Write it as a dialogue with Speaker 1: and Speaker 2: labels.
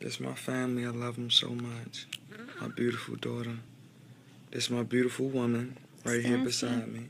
Speaker 1: This my family. I love them so much. My beautiful daughter. This my beautiful woman right here beside me.